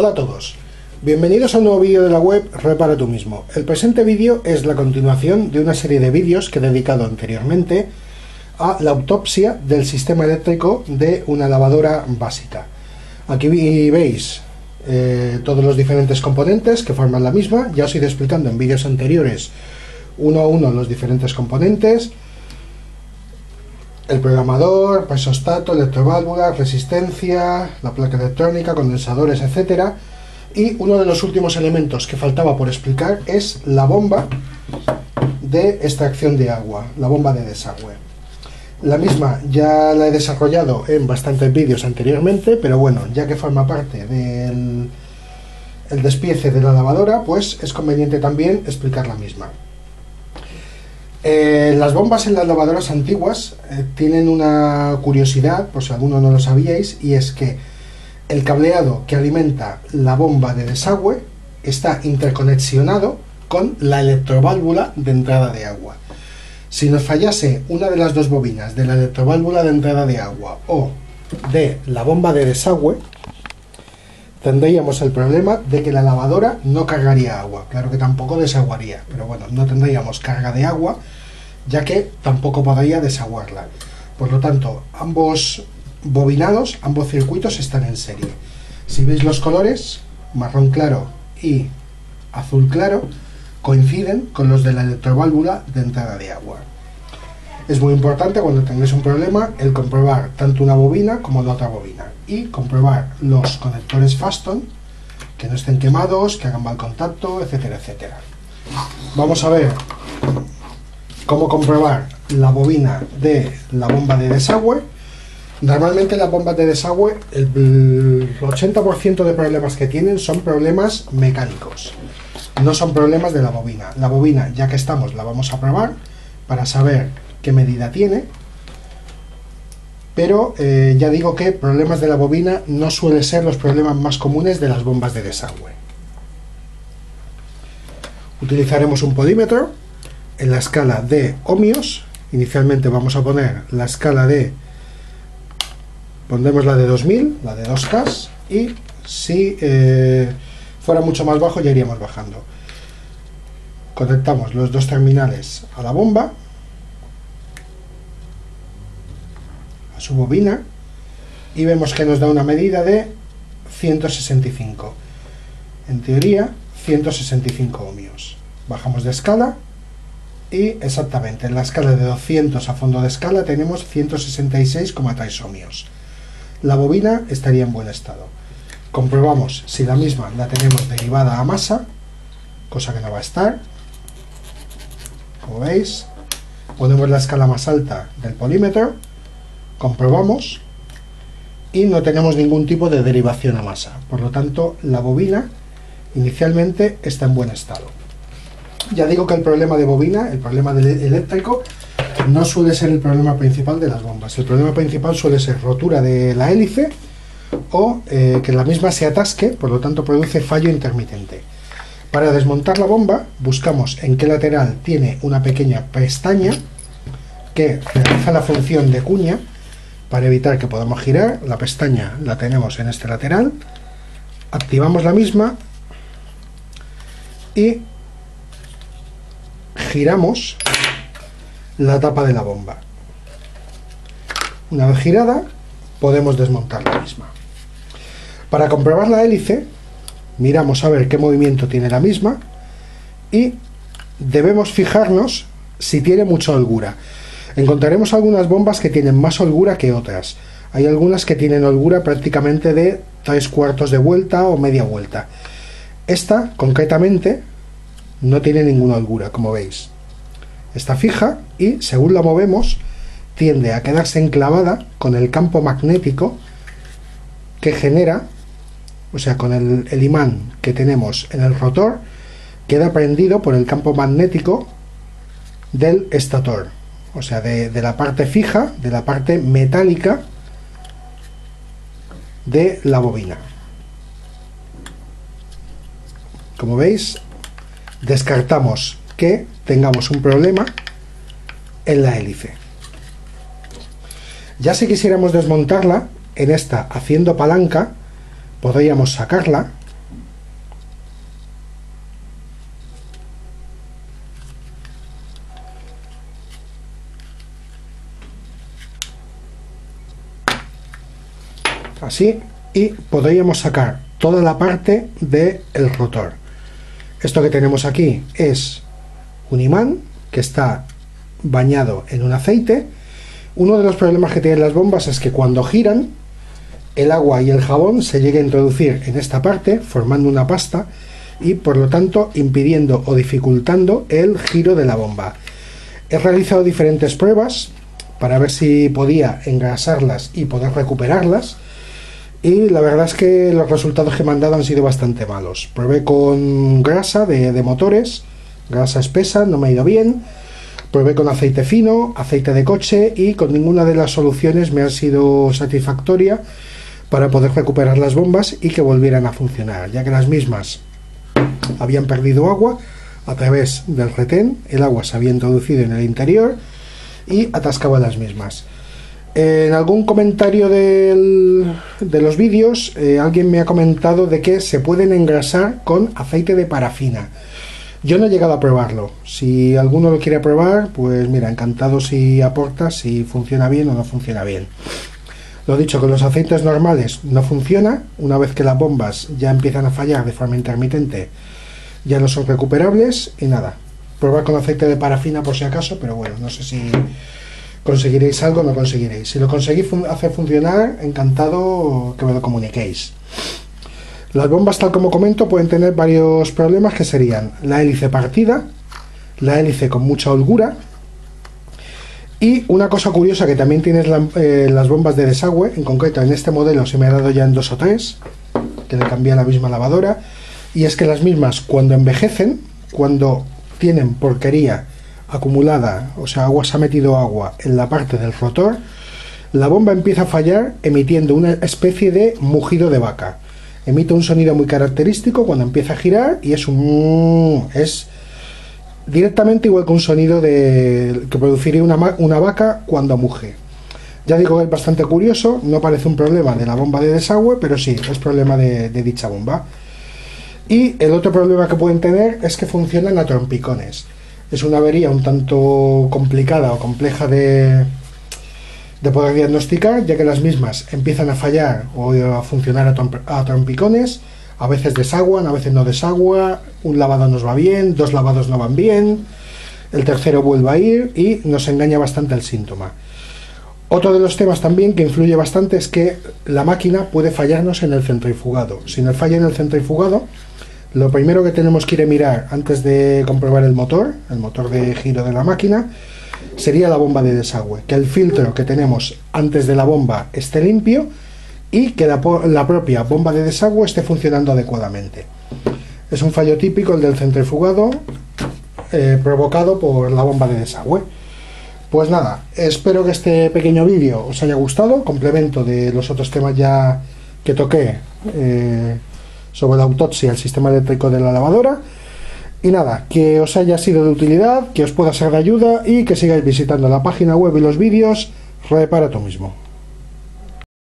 Hola a todos, bienvenidos a un nuevo vídeo de la web Repara tú mismo. El presente vídeo es la continuación de una serie de vídeos que he dedicado anteriormente a la autopsia del sistema eléctrico de una lavadora básica. Aquí veis eh, todos los diferentes componentes que forman la misma, ya os he ido explicando en vídeos anteriores uno a uno los diferentes componentes, el programador, pesostato, electroválvula, resistencia, la placa electrónica, condensadores, etc. Y uno de los últimos elementos que faltaba por explicar es la bomba de extracción de agua, la bomba de desagüe. La misma ya la he desarrollado en bastantes vídeos anteriormente, pero bueno, ya que forma parte del el despiece de la lavadora, pues es conveniente también explicar la misma. Eh, las bombas en las lavadoras antiguas eh, tienen una curiosidad, por si alguno no lo sabíais, y es que el cableado que alimenta la bomba de desagüe está interconexionado con la electroválvula de entrada de agua. Si nos fallase una de las dos bobinas de la electroválvula de entrada de agua o de la bomba de desagüe, tendríamos el problema de que la lavadora no cargaría agua. Claro que tampoco desaguaría, pero bueno, no tendríamos carga de agua, ya que tampoco podría desaguarla. Por lo tanto, ambos bobinados, ambos circuitos están en serie. Si veis los colores, marrón claro y azul claro, coinciden con los de la electroválvula de entrada de agua. Es muy importante cuando tengáis un problema el comprobar tanto una bobina como la otra bobina y comprobar los conectores Faston que no estén quemados, que hagan mal contacto, etcétera, etcétera. Vamos a ver cómo comprobar la bobina de la bomba de desagüe. Normalmente las bombas de desagüe, el 80% de problemas que tienen son problemas mecánicos, no son problemas de la bobina. La bobina, ya que estamos, la vamos a probar para saber qué medida tiene, pero eh, ya digo que problemas de la bobina no suelen ser los problemas más comunes de las bombas de desagüe. Utilizaremos un podímetro en la escala de ohmios. Inicialmente vamos a poner la escala de, pondremos la de 2000, la de 2K, y si eh, fuera mucho más bajo ya iríamos bajando. Conectamos los dos terminales a la bomba su bobina y vemos que nos da una medida de 165. En teoría, 165 ohmios. Bajamos de escala y exactamente en la escala de 200 a fondo de escala tenemos 166,3 ohmios. La bobina estaría en buen estado. Comprobamos si la misma la tenemos derivada a masa, cosa que no va a estar. Como veis, ponemos la escala más alta del polímetro comprobamos y no tenemos ningún tipo de derivación a masa. Por lo tanto, la bobina inicialmente está en buen estado. Ya digo que el problema de bobina, el problema del eléctrico, no suele ser el problema principal de las bombas. El problema principal suele ser rotura de la hélice o eh, que la misma se atasque, por lo tanto produce fallo intermitente. Para desmontar la bomba, buscamos en qué lateral tiene una pequeña pestaña que realiza la función de cuña para evitar que podamos girar, la pestaña la tenemos en este lateral, activamos la misma y giramos la tapa de la bomba. Una vez girada, podemos desmontar la misma. Para comprobar la hélice, miramos a ver qué movimiento tiene la misma y debemos fijarnos si tiene mucha holgura. Encontraremos algunas bombas que tienen más holgura que otras. Hay algunas que tienen holgura prácticamente de tres cuartos de vuelta o media vuelta. Esta, concretamente, no tiene ninguna holgura, como veis. Está fija y, según la movemos, tiende a quedarse enclavada con el campo magnético que genera, o sea, con el, imán que tenemos en el rotor, queda prendido por el campo magnético del estator o sea, de, la parte fija, de la parte metálica de la bobina. Como veis, descartamos que tengamos un problema en la hélice. Ya si quisiéramos desmontarla, en esta haciendo palanca, podríamos sacarla así y podríamos sacar toda la parte del rotor esto que tenemos aquí es un imán que está bañado en un aceite. Uno de los problemas que tienen las bombas es que cuando giran, el agua y el jabón se llega a introducir en esta parte, formando una pasta, y por lo tanto impidiendo o dificultando el giro de la bomba. He realizado diferentes pruebas para ver si podía engrasarlas y poder recuperarlas y la verdad es que los resultados que me han dado han sido bastante malos. Probé con grasa de, motores, grasa espesa, no me ha ido bien. Probé con aceite fino, aceite de coche y con ninguna de las soluciones me ha sido satisfactoria para poder recuperar las bombas y que volvieran a funcionar, ya que las mismas habían perdido agua a través del retén, el agua se había introducido en el interior y atascaba las mismas. En algún comentario de los vídeos eh, alguien me ha comentado de que se pueden engrasar con aceite de parafina. Yo no he llegado a probarlo. Si alguno lo quiere probar, pues mira, encantado si aporta, si funciona bien o no funciona bien. Lo dicho, con los aceites normales no funciona. Una vez que las bombas ya empiezan a fallar de forma intermitente, ya no son recuperables y nada. Probar con aceite de parafina por si acaso, pero bueno, no sé si conseguiréis algo no conseguiréis. Si lo conseguís hacer funcionar, encantado que me lo comuniquéis. Las bombas, tal como comento, pueden tener varios problemas que serían la hélice partida, la hélice con mucha holgura y una cosa curiosa que también tienes eh, las bombas de desagüe, en concreto en este modelo se me ha dado ya en dos o tres, que le cambié la misma lavadora, y es que las mismas cuando envejecen, cuando tienen porquería acumulada, o sea, agua se ha metido agua en la parte del rotor, la bomba empieza a fallar emitiendo una especie de mugido de vaca. Emite un sonido muy característico cuando empieza a girar y es un es directamente igual que un sonido de que produciría una, una vaca cuando muge. Ya digo que es bastante curioso, no parece un problema de la bomba de desagüe, pero sí, es problema de, de dicha bomba. Y el otro problema que pueden tener es que funcionan a trompicones es una avería un tanto complicada o compleja de, de poder diagnosticar, ya que las mismas empiezan a fallar o a funcionar a, trompicones, a veces desaguan, a veces no desagua, un lavado nos va bien, dos lavados no van bien, el tercero vuelve a ir y nos engaña bastante el síntoma. Otro de los temas también que influye bastante es que la máquina puede fallarnos en el centrifugado. Si nos falla en el centrifugado, lo primero que tenemos que ir a mirar antes de comprobar el motor, el motor de giro de la máquina, sería la bomba de desagüe. Que el filtro que tenemos antes de la bomba esté limpio y que la, propia bomba de desagüe esté funcionando adecuadamente. Es un fallo típico el del centrifugado eh, provocado por la bomba de desagüe. Pues nada, espero que este pequeño vídeo os haya gustado, complemento de los otros temas ya que toqué. Eh, sobre la autopsia, el sistema eléctrico de la lavadora. Y nada, que os haya sido de utilidad, que os pueda ser de ayuda y que sigáis visitando la página web y los vídeos. Repara tú mismo.